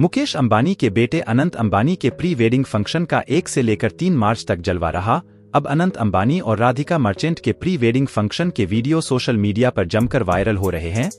मुकेश अंबानी के बेटे अनंत अंबानी के प्री वेडिंग फ़ंक्शन का एक से लेकर तीन मार्च तक जलवा रहा। अब अनंत अंबानी और राधिका मर्चेंट के प्री वेडिंग फ़ंक्शन के वीडियो सोशल मीडिया पर जमकर वायरल हो रहे हैं।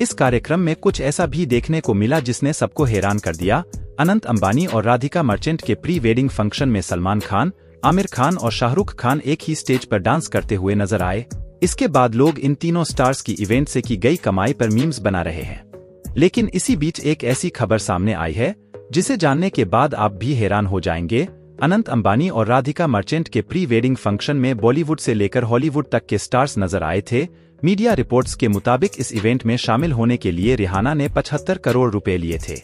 इस कार्यक्रम में कुछ ऐसा भी देखने को मिला जिसने सबको हैरान कर दिया। अनंत अंबानी और राधिका मर्चेंट के प्री वेडिंग फ़ंक्शन में सलमान खान, आमिर खान और शाहरुख खान एक ही स्टेज पर डांस करते हुए नज़र आए। इसके बाद लोग इन तीनों स्टार्स की इवेंट से की गई कमाई पर मीम्स बना रहे हैं। लेकिन इसी बीच एक ऐसी खबर सामने आई है, जिसे जानने के बाद आप भी हैरान हो जाएँगे। अनंत अंबानी और राधिका मर्चेंट के प्री वेडिंग फ़ंक्शन में बॉलीवुड से लेकर हॉलीवुड तक के स्टार्स नज़र आए थे। मीडिया रिपोर्ट्स के मुताबिक इस इवेंट में शामिल होने के लिए रिहाना ने 75 करोड़ रुपए लिए थे।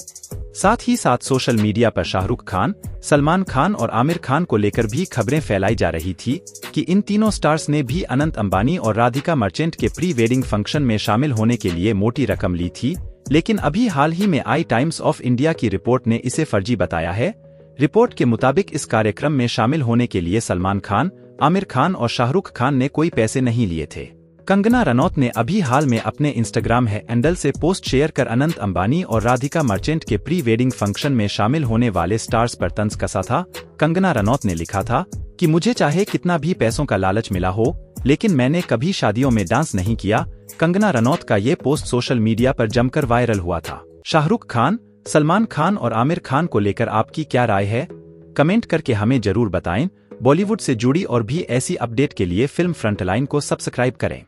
साथ ही साथ सोशल मीडिया पर शाहरुख खान, सलमान खान और आमिर खान को लेकर भी खबरें फैलाई जा रही थी कि इन तीनों स्टार्स ने भी अनंत अंबानी और राधिका मर्चेंट के प्री वेडिंग फ़ंक्शन में शामिल होने के लिए मोटी रकम ली थी। लेकिन अभी हाल ही में आई टाइम्स ऑफ़ इंडिया की रिपोर्ट ने इसे फर्जी बताया है। रिपोर्ट के मुताबिक इस कार्यक्रम में शामिल होने के लिए सलमान खान, आमिर खान और शाहरुख खान ने कोई पैसे नहीं लिए थे। कंगना रनौत ने अभी हाल में अपने इंस्टाग्राम हैंडल से पोस्ट शेयर कर अनंत अंबानी और राधिका मर्चेंट के प्री वेडिंग फ़ंक्शन में शामिल होने वाले स्टार्स पर तंज कसा था। कंगना रनौत ने लिखा था कि, मुझे चाहे कितना भी पैसों का लालच मिला हो लेकिन मैंने कभी शादियों में डांस नहीं किया। कंगना रनौत का ये पोस्ट सोशल मीडिया पर जमकर वायरल हुआ था। शाहरुख खान, सलमान खान और आमिर खान को लेकर आपकी क्या राय है? कमेंट करके हमें ज़रूर बताएँ। बॉलीवुड से जुड़ी और भी ऐसी अपडेट के लिए फ़िल्म फ्रंटलाइन को सब्सक्राइब करें।